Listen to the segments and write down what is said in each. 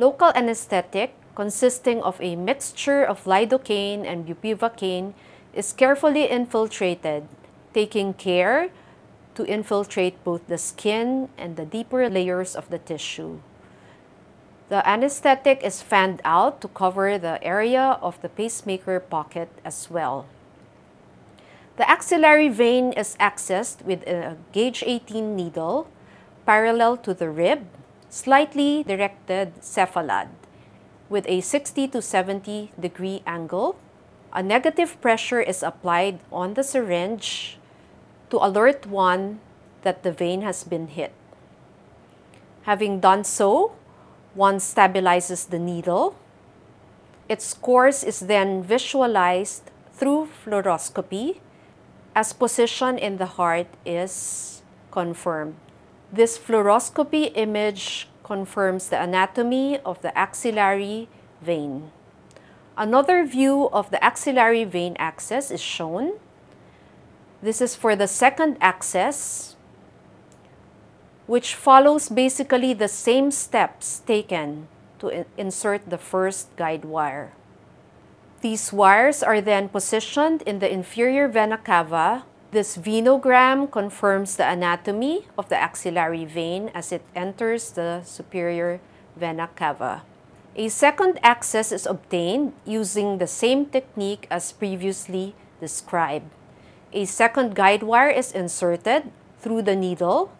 Local anesthetic consisting of a mixture of lidocaine and bupivacaine is carefully infiltrated, taking care to infiltrate both the skin and the deeper layers of the tissue. The anesthetic is fanned out to cover the area of the pacemaker pocket as well. The axillary vein is accessed with a gauge 18 needle parallel to the rib, slightly directed cephalad with a 60 to 70 degree angle. A negative pressure is applied on the syringe to alert one that the vein has been hit. Having done so, one stabilizes the needle. Its course is then visualized through fluoroscopy as position in the heart is confirmed. This fluoroscopy image confirms the anatomy of the axillary vein. Another view of the axillary vein access is shown. This is for the second access, which follows basically the same steps taken to insert the first guide wire. These wires are then positioned in the inferior vena cava. This venogram confirms the anatomy of the axillary vein as it enters the superior vena cava. A second access is obtained using the same technique as previously described. A second guide wire is inserted through the needle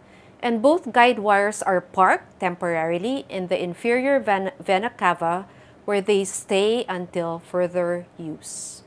and both guide wires are parked temporarily in the inferior vena, cava where they stay until further use.